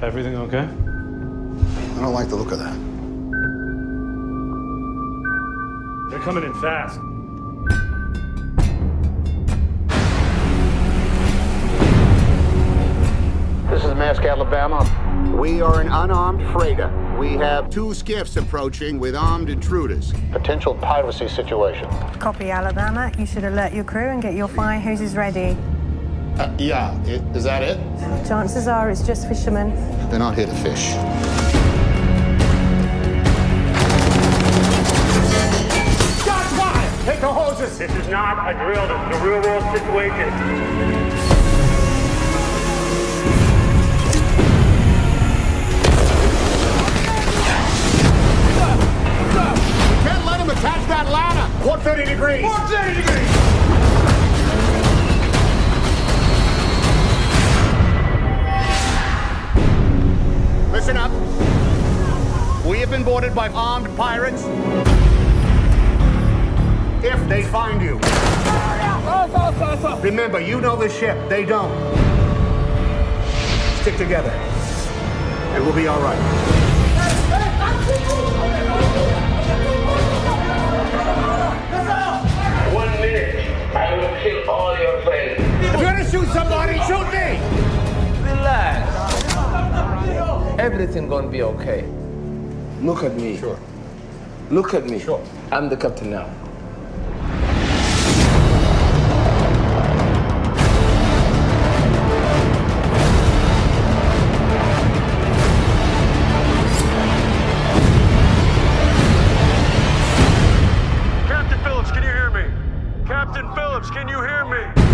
Everything okay? I don't like the look of that. They're coming in fast. This is Maersk, Alabama. We are an unarmed freighter. We have two skiffs approaching with armed intruders. Potential piracy situation. Copy, Alabama. You should alert your crew and get your fire hoses ready. Uh, yeah, i- is that it? Chances are it's just fishermen. They're not here to fish. Shots fired! Take the hoses! This is not a drill. This is a real world situation. Can't let him attach that ladder! 130 degrees! 130 degrees! We have been boarded by armed pirates. If they find you. Remember, you know the ship, they don't. Stick together. And we'll be all right. One minute, I will kill all your friends. If you're gonna shoot somebody, shoot me! Relax. Everything gonna be okay. Look at me. Sure. Look at me. Sure. I'm the captain now. Captain Phillips, can you hear me? Captain Phillips, can you hear me?